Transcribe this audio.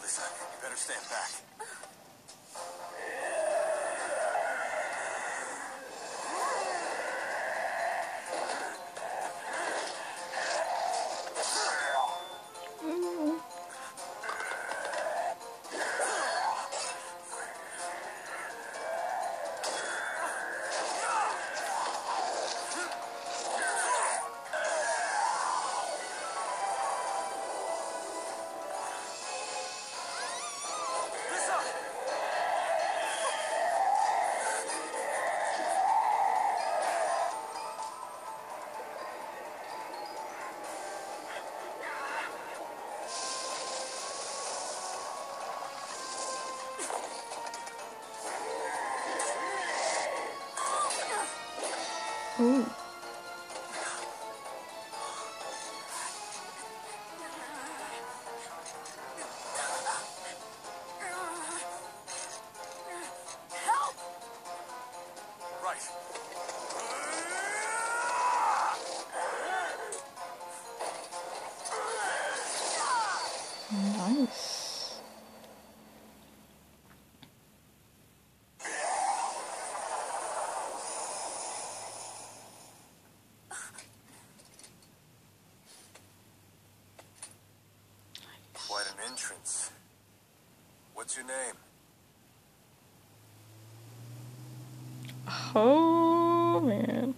Listen, you better stand back. Ooh. Nice. What's your name? Oh man.